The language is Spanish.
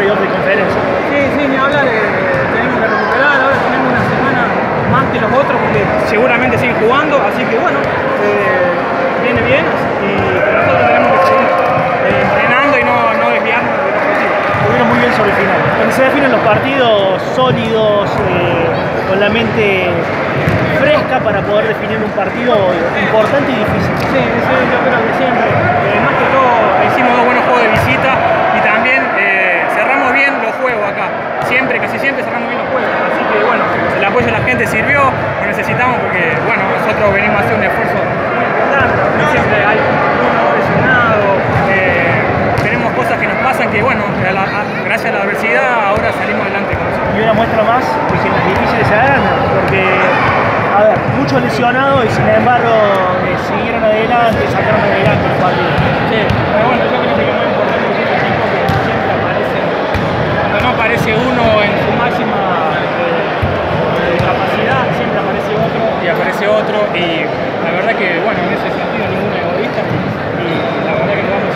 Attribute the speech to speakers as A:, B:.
A: para la playoff de conferencia.
B: Sí, sí, ni hablar, eh, tenemos que recuperar, ahora tenemos una semana más que los otros porque seguramente siguen jugando, así que bueno, eh, viene bien y nosotros tenemos que seguir eh, entrenando y no, no desviarnos objetivo.
A: Estuvieron muy bien sobre el final. Cuando se definen los partidos sólidos, eh, con la mente fresca para poder definir un partido importante y difícil.
B: Sí, yo creo que siempre. Gente sirvió, lo necesitamos porque bueno, nosotros venimos a hacer un esfuerzo muy importante. Siempre hay uno lesionado. eh, tenemos cosas que nos pasan que bueno, a la- a- gracias a la adversidad ahora salimos adelante con eso.
A: Y una muestra más de que las difíciles se ganan, porque, a ver, muchos lesionados y sin embargo eh, siguieron adelante, sacaron adelante el partido.
B: Sí, pero bueno, yo y la verdad que bueno, en ese sentido ninguno egoísta y la verdad que vamos